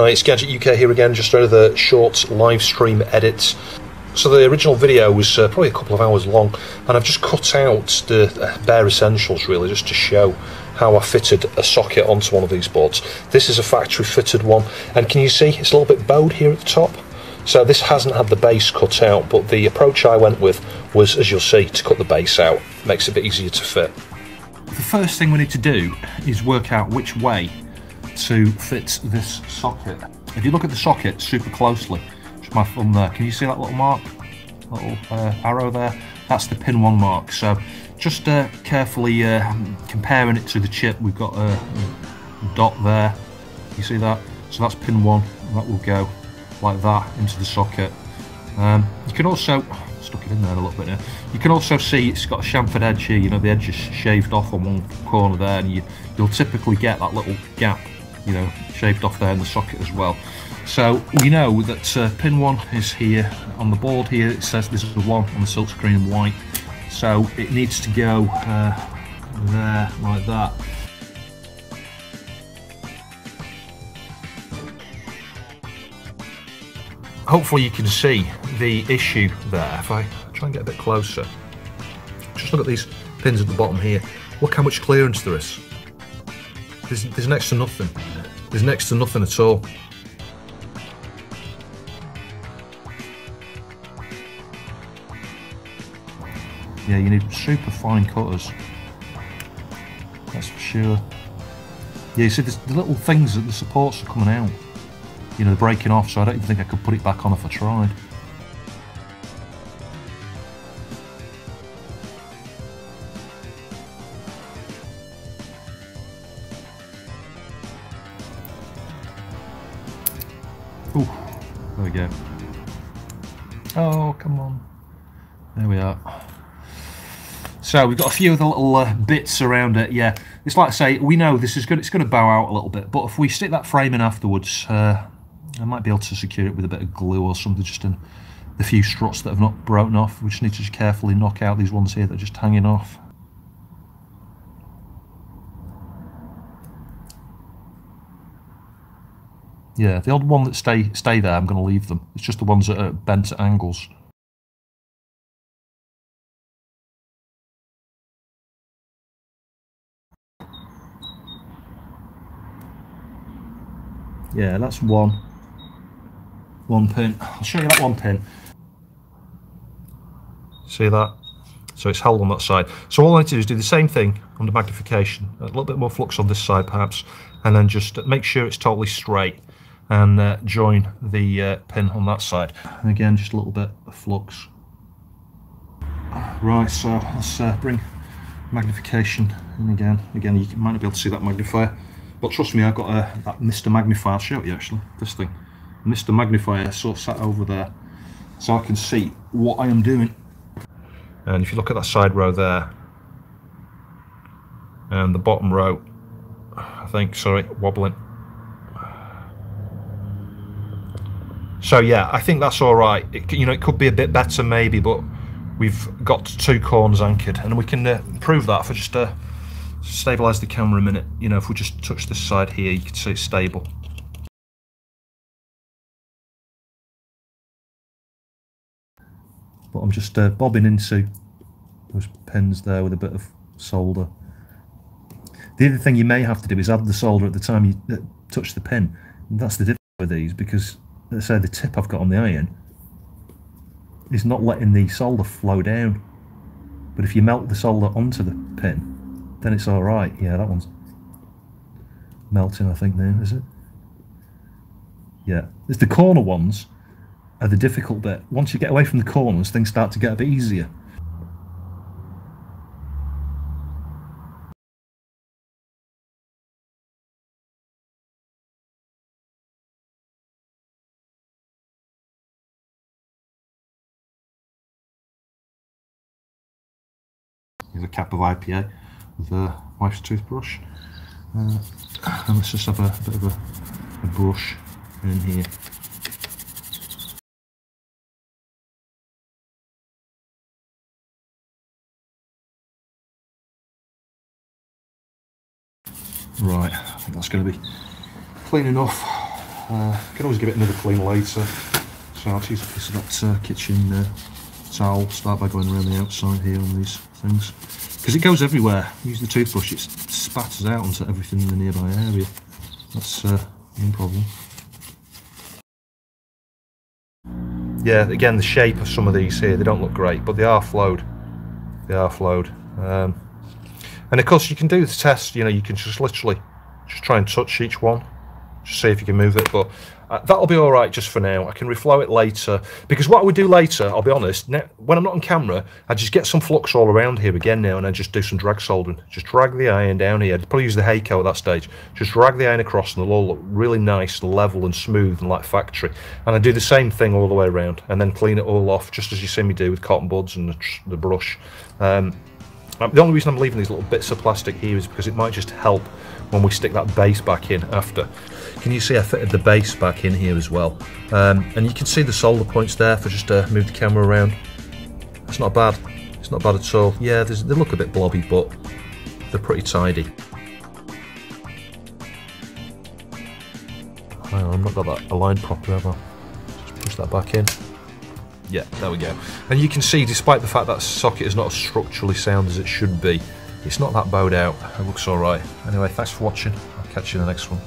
Hi, it's Gadget UK here again, just another short live stream edit. So the original video was uh, probably a couple of hours long, and I've just cut out the uh, bare essentials really, just to show how I fitted a socket onto one of these boards. This is a factory fitted one, and can you see it's a little bit bowed here at the top? So this hasn't had the base cut out, but the approach I went with was, as you'll see, to cut the base out. Makes it a bit easier to fit. The first thing we need to do is work out which way to fit this socket. If you look at the socket super closely, just my thumb there, can you see that little mark? Little uh, arrow there? That's the pin one mark. So just uh, carefully uh, comparing it to the chip, we've got a dot there. You see that? So that's pin one, that will go like that into the socket. Um, you can also, stuck it in there a little bit now, you can also see it's got a chamfered edge here, you know, the edge is shaved off on one corner there, and you, you'll typically get that little gap you know, shaved off there in the socket as well. So we know that uh, pin one is here on the board here. It says this is the one on the silkscreen white. So it needs to go uh, there like that. Hopefully you can see the issue there. If I try and get a bit closer, just look at these pins at the bottom here. Look how much clearance there is. There's, there's next to nothing. There's next to nothing at all. Yeah, you need super fine cutters. That's for sure. Yeah, you see the little things that the supports are coming out. You know, they're breaking off, so I don't even think I could put it back on if I tried. Ooh, there we go. Oh, come on. There we are. So we've got a few of the little uh, bits around it. Yeah, it's like I say, we know this is good. It's going to bow out a little bit, but if we stick that frame in afterwards, uh, I might be able to secure it with a bit of glue or something, just in the few struts that have not broken off. We just need to just carefully knock out these ones here that are just hanging off. Yeah, the odd one that stay stay there, I'm going to leave them. It's just the ones that are bent at angles. Yeah, that's one. One pin. I'll show you that one pin. See that? So it's held on that side. So all I need to do is do the same thing under magnification. A little bit more flux on this side perhaps. And then just make sure it's totally straight and uh, join the uh, pin on that side. And again, just a little bit of flux. Right, so let's uh, bring magnification in again. Again, you might not be able to see that magnifier, but trust me, I've got uh, that Mr. Magnifier. I'll show you actually, this thing. Mr. Magnifier sort of sat over there, so I can see what I am doing. And if you look at that side row there, and the bottom row, I think, sorry, wobbling, So yeah, I think that's all right. It, you know, it could be a bit better maybe, but we've got two corners anchored, and we can uh, that for just uh, stabilise the camera a minute. You know, if we just touch this side here, you can see it's stable. But I'm just uh, bobbing into those pins there with a bit of solder. The other thing you may have to do is add the solder at the time you uh, touch the pin. That's the difference with these because say the tip I've got on the iron is not letting the solder flow down. But if you melt the solder onto the pin, then it's alright. Yeah, that one's melting, I think, now, is it? Yeah. It's the corner ones are the difficult bit. Once you get away from the corners, things start to get a bit easier. A cap of IPA with a wife's toothbrush. Uh, and let's just have a, a bit of a, a brush in here. Right, I think that's going to be clean enough. Uh, can always give it another clean later. So I'll use a piece of that uh, kitchen uh, towel. Start by going around the outside here on these things. Because it goes everywhere. Use the toothbrush, it spatters out onto everything in the nearby area. That's uh, no problem. Yeah, again, the shape of some of these here, they don't look great, but they are flowed. They are flowed. Um, and of course, you can do the test, you know, you can just literally just try and touch each one, just see if you can move it. But uh, that'll be all right just for now. I can reflow it later because what I would do later, I'll be honest, when I'm not on camera, I just get some flux all around here again now and I just do some drag soldering. Just drag the iron down here. I'd probably use the Hakko at that stage. Just drag the iron across and it'll all look really nice, level and smooth and like factory. And I do the same thing all the way around and then clean it all off just as you see me do with cotton buds and the, the brush. Um, the only reason I'm leaving these little bits of plastic here is because it might just help when we stick that base back in after. Can you see I fitted the base back in here as well? Um, and you can see the solder points there for just to move the camera around. It's not bad. It's not bad at all. Yeah, they look a bit blobby, but they're pretty tidy. I've not got that aligned properly, have I? Just push that back in. Yeah, there we go. And you can see, despite the fact that socket is not as structurally sound as it should be, it's not that bowed out. It looks alright. Anyway, thanks for watching. I'll catch you in the next one.